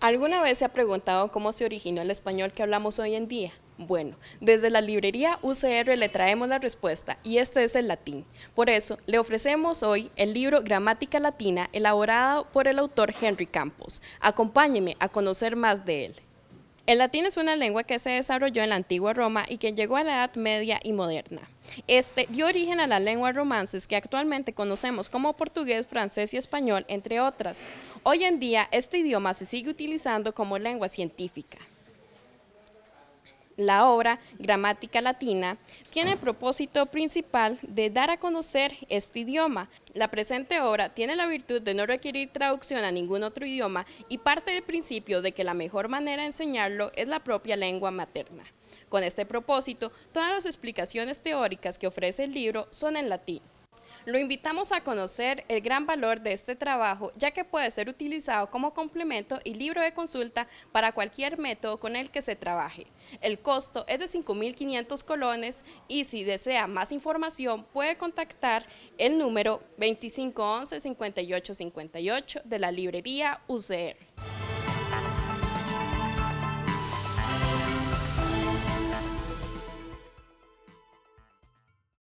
¿Alguna vez se ha preguntado cómo se originó el español que hablamos hoy en día? Bueno, desde la librería UCR le traemos la respuesta y este es el latín. Por eso, le ofrecemos hoy el libro Gramática Latina elaborado por el autor Henry Campos. Acompáñeme a conocer más de él. El latín es una lengua que se desarrolló en la antigua Roma y que llegó a la Edad Media y moderna. Este dio origen a las lenguas romances que actualmente conocemos como portugués, francés y español, entre otras. Hoy en día, este idioma se sigue utilizando como lengua científica. La obra Gramática Latina tiene el propósito principal de dar a conocer este idioma. La presente obra tiene la virtud de no requerir traducción a ningún otro idioma y parte del principio de que la mejor manera de enseñarlo es la propia lengua materna. Con este propósito, todas las explicaciones teóricas que ofrece el libro son en latín. Lo invitamos a conocer el gran valor de este trabajo, ya que puede ser utilizado como complemento y libro de consulta para cualquier método con el que se trabaje. El costo es de 5.500 colones y si desea más información puede contactar el número 2511-5858 de la librería UCR.